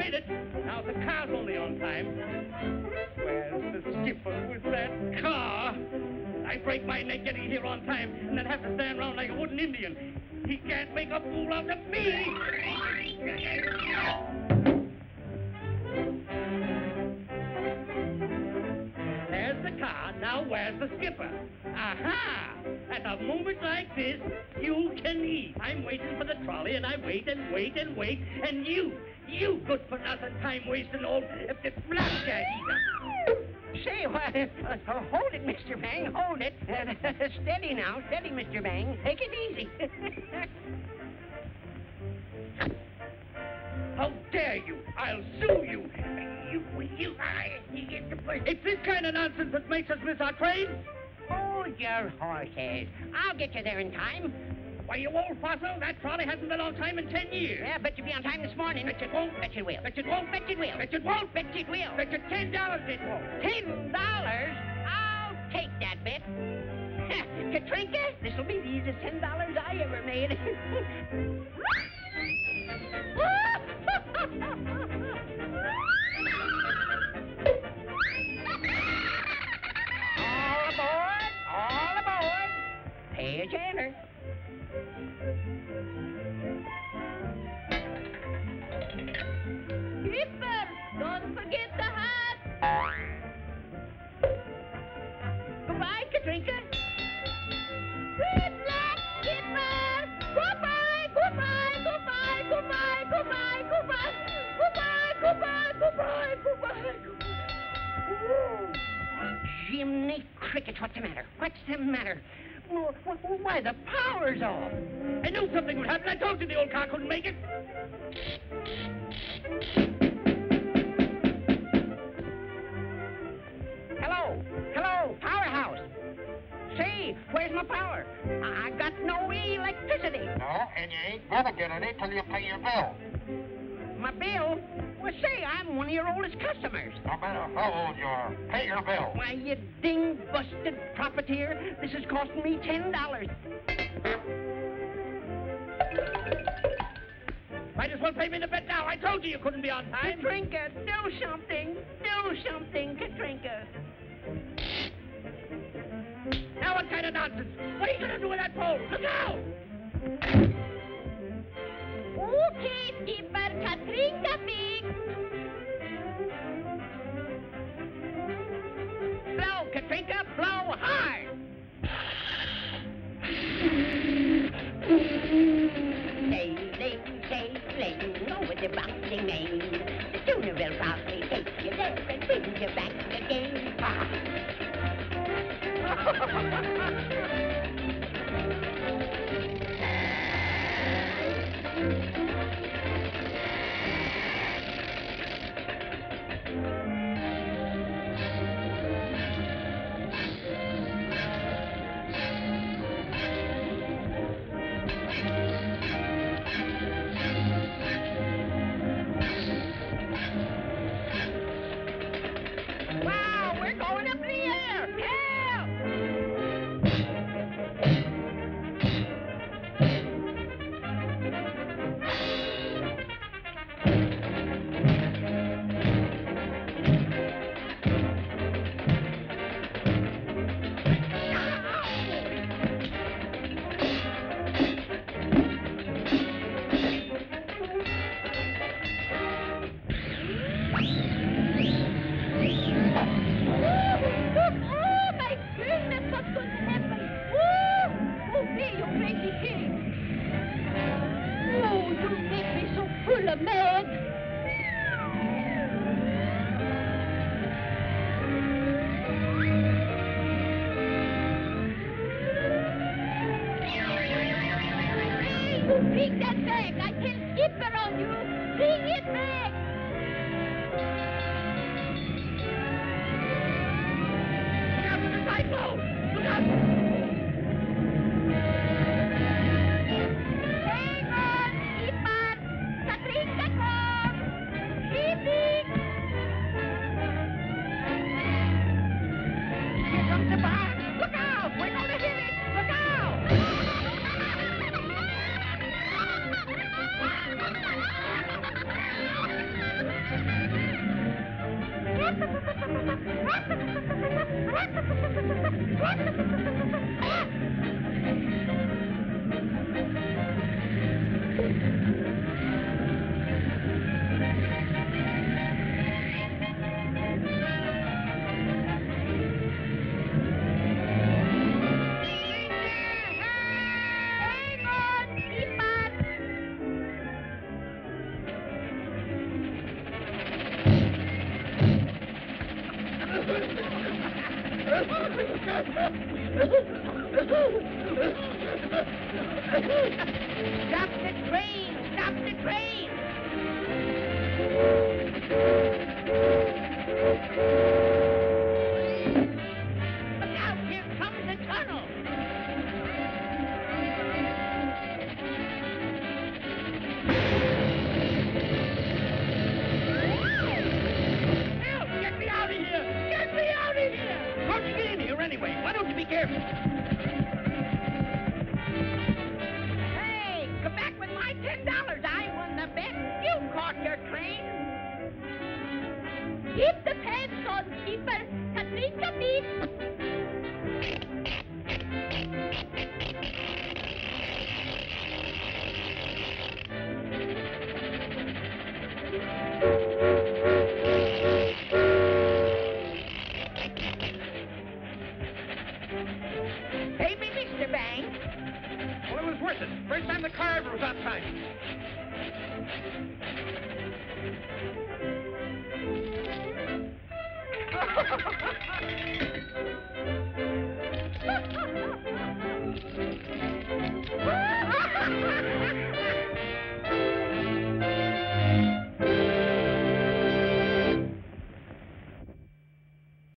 made it. Now the car's only on time. Where's the skipper with that car? I break my neck getting here on time, and then have to stand around like a wooden Indian. He can't make a fool out of me. There's the car. Now where's the skipper? Aha! At a moment like this, you can eat. I'm waiting for the trolley, and I wait and wait and wait, and you, you good for nothing, time wasting old flapjack eater. Say, what? Uh, uh, hold it, Mr. Bang, hold it. Uh, steady now, steady, Mr. Bang. Take it easy. How dare you? I'll sue you. You, you, I, you get the It's this kind of nonsense that makes us miss our train. hold your horses. I'll get you there in time. Why, you old fossil, that trolley hasn't been on time in ten years. Yeah, bet you'll be on time this morning. Bet it won't. Bet you will. Bet it won't. Bet it will. Bet it won't. Bet it will. Bet you ten dollars it won't. Ten dollars? I'll take that bet. Katrinka, this'll be the easiest ten dollars I ever made. Jiminy crickets, what's the matter? What's the matter? Wh- wh- Why, the power's off. I knew something would happen. I told you the old car couldn't make it. Hello, hello, powerhouse. Say, where's my power? I I got no electricity. No, and you ain't gonna get any till you pay your bill. My bill? Well, say, I'm one of your oldest customers. No matter how old you are, pay your bill. Why, you ding-busted profiteer, this is costing me ten dollars. Might as well pay me the bet now. I told you you couldn't be on time. Katrinka, do something. Do something, Katrinka. Now what kind of nonsense? What are you going to do with that pole? Look out! Okay, Skipper, Katrinka fix. your boxing mane. Sooner will probably take you there and bring you back again. a man. Bring that back! I tell skip around you! Bring it back! Stop the train! Stop the train! Thank you. Save me, Mr. Bang. Well, it was worth it. First time the car ever was outside. Ha ha ha ha!